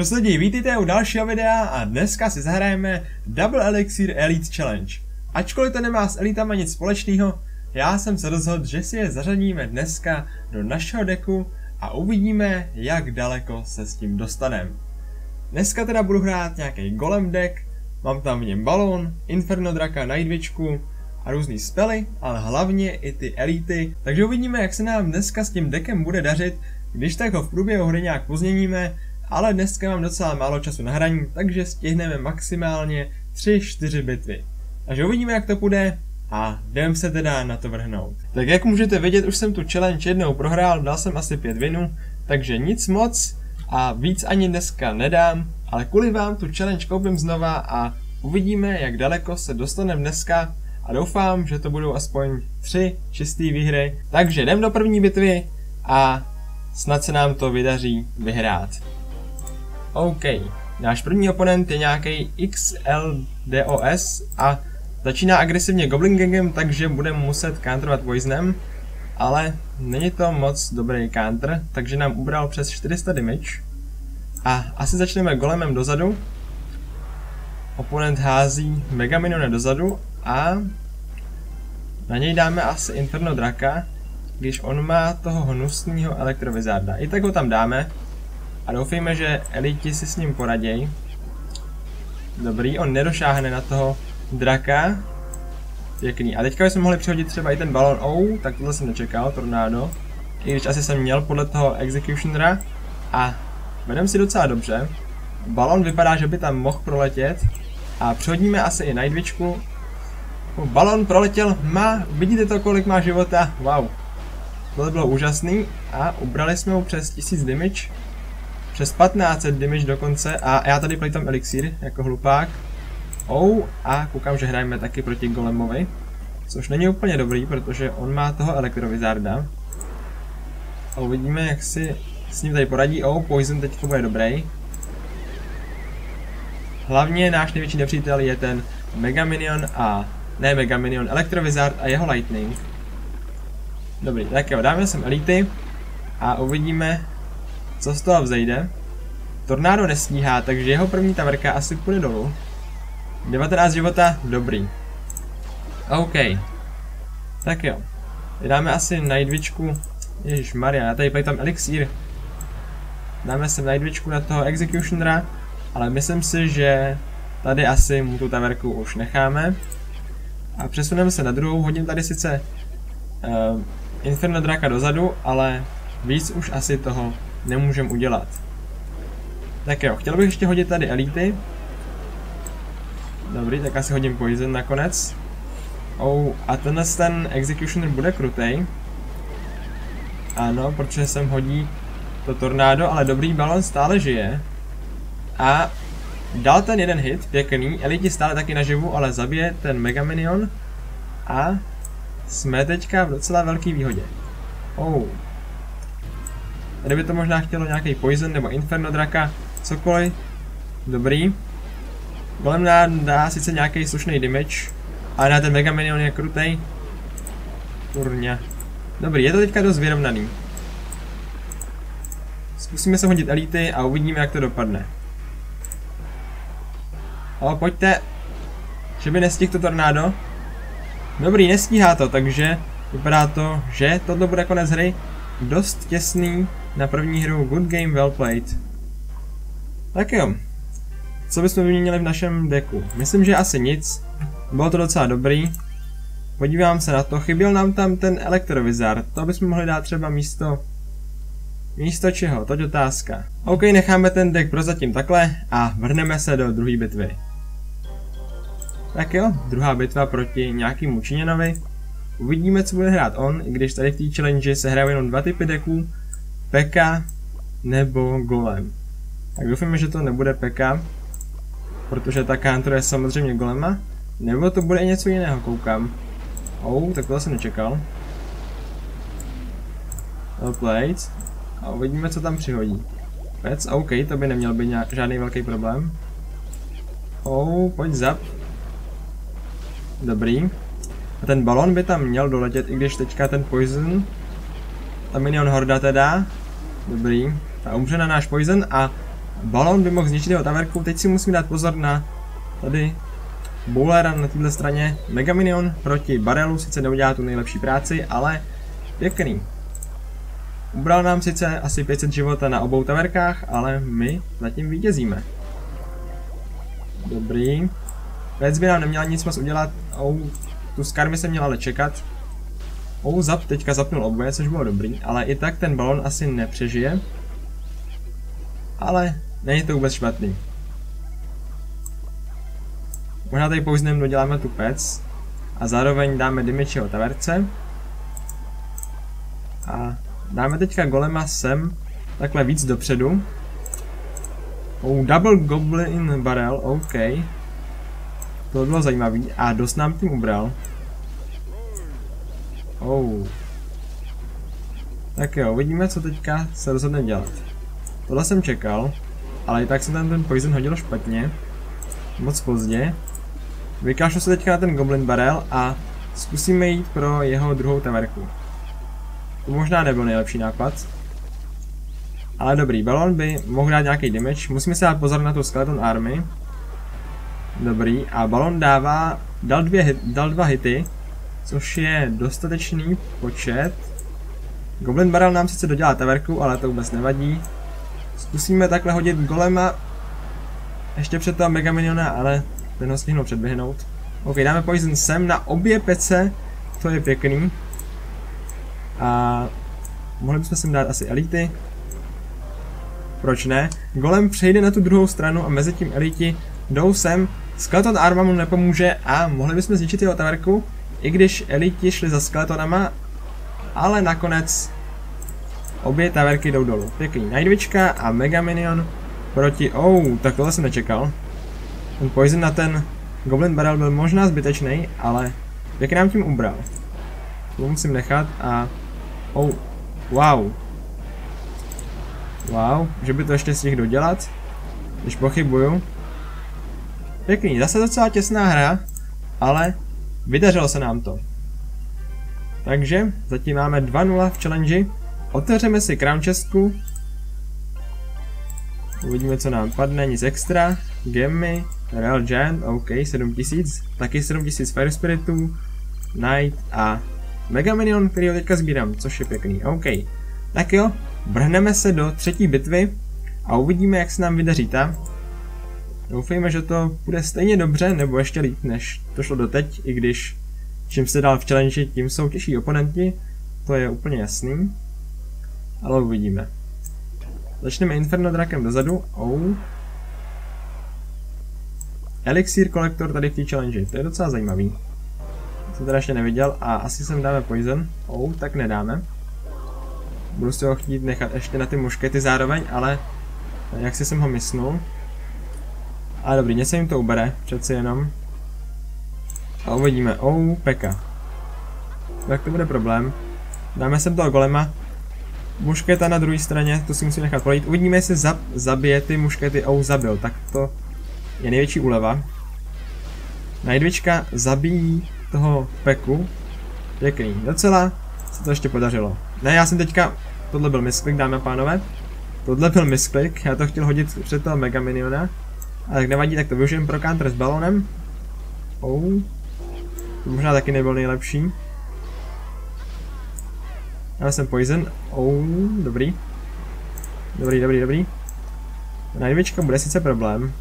Čus lidi, vítejte u dalšího videa a dneska si zahrajeme Double Elixir Elite Challenge. Ačkoliv to nemá s elitama nic společného, já jsem se rozhodl, že si je zařadíme dneska do našeho deku a uvidíme, jak daleko se s tím dostaneme. Dneska teda budu hrát nějaký golem deck, mám tam v něm balón, Inferno Draka, Nightwitchku a různý spely, ale hlavně i ty elity, takže uvidíme, jak se nám dneska s tím deckem bude dařit, když tak ho v průběhu hry nějak pozměníme ale dneska mám docela málo času na hraní, takže stihneme maximálně 3-4 bitvy. Takže uvidíme, jak to půjde a jdem se teda na to vrhnout. Tak jak můžete vidět, už jsem tu challenge jednou prohrál, dal jsem asi 5 vinů, takže nic moc a víc ani dneska nedám, ale kvůli vám tu challenge koupím znova a uvidíme, jak daleko se dostaneme dneska a doufám, že to budou aspoň 3 čisté výhry. Takže jdem do první bitvy a snad se nám to vydaří vyhrát. OK. Náš první oponent je nějaký XLDOS a začíná agresivně Goblin Gangem, takže budeme muset counterovat Poisonem, ale není to moc dobrý counter, takže nám ubral přes 400 damage. A asi začneme golemem dozadu. Oponent hází Mega Minione dozadu a na něj dáme asi Inferno Draka, když on má toho hnusného elektrovizarda. I tak ho tam dáme, a doufejme, že eliti si s ním poraděj. Dobrý, on nedošáhne na toho draka. Pěkný. A teďka bychom mohli přihodit třeba i ten balon. Oh, tak tohle jsem nečekal, tornádo. I když asi jsem měl podle toho executionera. A vedem si docela dobře. Balon vypadá, že by tam mohl proletět. A přihodíme asi i Nightwitchku. Balon proletěl, má, vidíte to, kolik má života, wow. Tohle bylo úžasný a ubrali jsme mu přes 1000 damage přes 1500 damage dokonce a já tady plejtám elixír jako hlupák. Oh, a koukám, že hrajeme taky proti golemovi. Což není úplně dobrý, protože on má toho elektrovizarda. A uvidíme, jak si s ním tady poradí. Oh, poison teď to bude dobrý. Hlavně náš největší nepřítel je ten Mega Minion a... Ne Mega Minion, Elektrovizard a jeho Lightning. Dobrý, tak jo, dáme sem elity a uvidíme, co z toho vzejde? Tornádo nestíhá, takže jeho první taverka asi půjde dolů. 19 života, dobrý. OK. Tak jo. Dáme asi Nightwitchku. Ježíš Maria, já tady tam elixír. Dáme se Nightwitchku na toho Executionera, ale myslím si, že tady asi mu tu taverku už necháme. A přesuneme se na druhou, hodím tady sice uh, Inferno Draka dozadu, ale víc už asi toho nemůžem udělat. Tak jo, chtěl bych ještě hodit tady elity. Dobrý, tak asi hodím poison nakonec. Oh, a tenhle ten executioner bude krutej. Ano, protože sem hodí to tornádo, ale dobrý balon stále žije. A dal ten jeden hit, pěkný, eliti stále taky naživu, ale zabije ten Mega Minion. A jsme teďka v docela velký výhodě. Oh, Tady by to možná chtělo nějaký Poison nebo Inferno Draka, cokoliv. Dobrý. Golem dá, dá sice nějaký slušný damage, ale na ten Mega Minion je krutej. Kurňa. Dobrý, je to teďka dost vyrovnaný. Zkusíme se hodit elity a uvidíme, jak to dopadne. Ale pojďte. Že by nestihl to tornádo. Dobrý, nestíhá to, takže vypadá to, že tohle bude konec hry. Dost těsný, na první hru Good Game Well Played. Tak jo. Co bychom vyměnili v našem deku? Myslím, že asi nic. Bylo to docela dobrý. Podívám se na to. Chyběl nám tam ten elektrovizar. To bychom mohli dát třeba místo... Místo čeho? To je otázka. OK, necháme ten deck prozatím takhle a vrhneme se do druhé bitvy. Tak jo, druhá bitva proti nějakým Číňanovi. Uvidíme, co bude hrát on, i když tady v té challenge se hrají jenom dva typy deků, Peka nebo Golem. Tak doufáme, že to nebude Peka, protože ta counter je samozřejmě Golema, nebo to bude něco jiného, koukám. Oh, tak to jsem nečekal. Played. A uvidíme, co tam přihodí. Pec, OK, to by neměl být žádný velký problém. Oh, pojď zap. Dobrý. A ten balon by tam měl doletět, i když teďka ten poison. Ta minion horda teda. Dobrý. A umře na náš poison a balon by mohl zničit jeho taverku. Teď si musím dát pozor na tady Bowlera na této straně. Megaminion proti Barelu sice neudělá tu nejlepší práci, ale pěkný. Ubral nám sice asi 500 života na obou taverkách, ale my zatím vítězíme. Dobrý. Věc by nám neměla nic moc udělat. Oh, tu Skarmy se měla ale čekat. Oh, Zap teďka zapnul oboje, což bylo dobrý, ale i tak ten balon asi nepřežije. Ale není to vůbec špatný. Možná tady pouznem doděláme tu pec a zároveň dáme Dimičiho taverce. A dáme teďka golema sem, takhle víc dopředu. Oh, double goblin barrel, OK. To bylo zajímavý a dost nám tím ubral. Oh. Tak jo, uvidíme, co teďka se rozhodne dělat. Tohle jsem čekal, ale i tak jsem tam ten poison hodil špatně. Moc pozdě. Vykážu se teďka na ten Goblin Barrel a zkusíme jít pro jeho druhou taverku. To možná nebyl nejlepší nápad. Ale dobrý, balon by mohl dát nějaký damage, musíme se dát pozor na tu Skeleton Army. Dobrý, a balon dává, dal, dvě dal dva hity, což je dostatečný počet. Goblin Barrel nám sice dodělá taverku, ale to vůbec nevadí. Zkusíme takhle hodit golema ještě před toho Megaminiona, ale ten ho stihnul předběhnout. OK, dáme poison sem na obě pece, to je pěkný. A mohli bychom sem dát asi elity. Proč ne? Golem přejde na tu druhou stranu a mezi tím eliti jdou sem. Skeleton Arma mu nepomůže a mohli bychom zničit jeho taverku, i když eliti šli za skeletonama, ale nakonec obě taverky jdou dolů. Pěkný Nightwitchka a Mega Minion proti... Oh, tak tohle jsem nečekal. Ten poison na ten Goblin Barrel byl možná zbytečný, ale jak nám tím ubral. To musím nechat a... Oh, wow. Wow, že by to ještě stihl dodělat, když pochybuju. Pěkný, zase docela těsná hra, ale vydařilo se nám to. Takže zatím máme 2-0 v challenge. Otevřeme si crown chestku. Uvidíme, co nám padne, nic extra. Gemmy, Real Giant, OK, 7000. Taky 7000 Fire Spiritů, Knight a Mega Minion, který ho teďka sbírám, což je pěkný, OK. Tak jo, vrhneme se do třetí bitvy a uvidíme, jak se nám vydaří ta. Doufejme, že to bude stejně dobře, nebo ještě líp, než to šlo doteď, i když čím se dál v challenge, tím jsou těžší oponenti, to je úplně jasný. Ale uvidíme. Začneme Inferno Drakem dozadu. Oh. Elixir kolektor tady v té challenge, to je docela zajímavý. Jsem teda ještě neviděl a asi sem dáme poison. Oh, tak nedáme. Budu si ho chtít nechat ještě na ty muškety zároveň, ale jak si jsem ho mysnul. Ale dobrý, něco jim to ubere, přeci jenom. A uvidíme. Oh, peka. Tak to bude problém. Dáme sem toho golema. Mušketa na druhé straně, to si musím nechat projít. Uvidíme, jestli zab zabije ty muškety. Oh, zabil. Tak to je největší úleva. Najdvička zabíjí toho peku. Pěkný. Docela se to ještě podařilo. Ne, já jsem teďka... Tohle byl misklik, dámy a pánové. Tohle byl misklik, já to chtěl hodit před toho Mega Miniona. Ale tak nevadí, tak to využijem pro counter s balonem. Oh. To možná taky nebyl nejlepší. Já jsem poison. Oh, dobrý. Dobrý, dobrý, dobrý. Najdvička bude sice problém.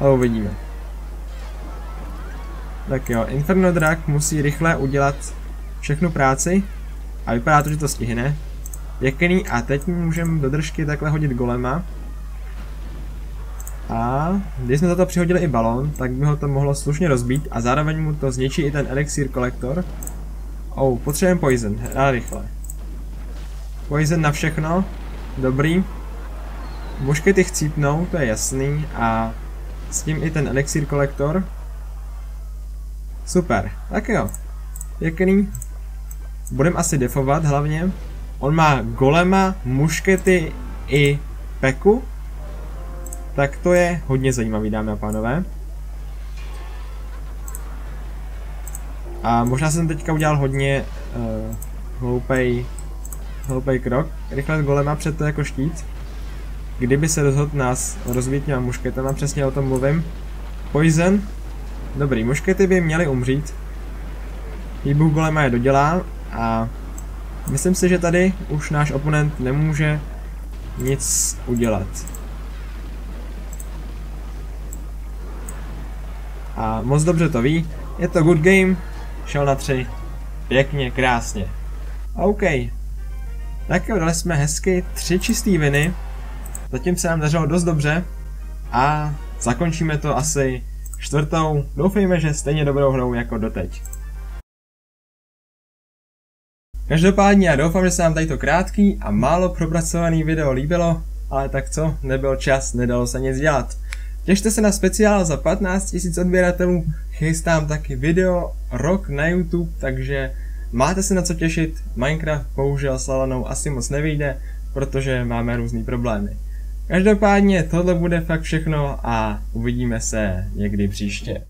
Ale uvidíme. Tak jo, Inferno Drak musí rychle udělat všechnu práci. A vypadá to, že to stihne. Pěkný a teď můžeme do držky takhle hodit golema. A když jsme za to přihodili i balon, tak by ho to mohlo slušně rozbít a zároveň mu to zničí i ten elixir kolektor. Oh, potřebujeme poison, a rychle. Poison na všechno, dobrý. Muškety chcípnou, to je jasný, a s tím i ten elixir kolektor. Super, tak jo. Pěkný. Budem asi defovat hlavně. On má golema, muškety i peku. Tak to je hodně zajímavý, dámy a pánové. A možná jsem teďka udělal hodně uh, hloupej, hloupej krok. Rychle golema před to jako štít. kdyby se rozhodl nás rozbít těma mušketama, přesně o tom mluvím. Poison. Dobrý, muškety by měly umřít. Výbuch golema je dodělá a myslím si, že tady už náš oponent nemůže nic udělat. A moc dobře to ví, je to good game, šel na tři, pěkně, krásně. OK. Tak jo, dali jsme hezky tři čistý viny, zatím se nám dařilo dost dobře a zakončíme to asi čtvrtou, doufejme, že stejně dobrou hrou jako doteď. Každopádně já doufám, že se vám tady to krátký a málo propracovaný video líbilo, ale tak co, nebyl čas, nedalo se nic dělat. Těšte se na speciál za 15 000 odběratelů, chystám taky video rok na YouTube, takže máte se na co těšit. Minecraft bohužel s Lalanou asi moc nevyjde, protože máme různý problémy. Každopádně tohle bude fakt všechno a uvidíme se někdy příště.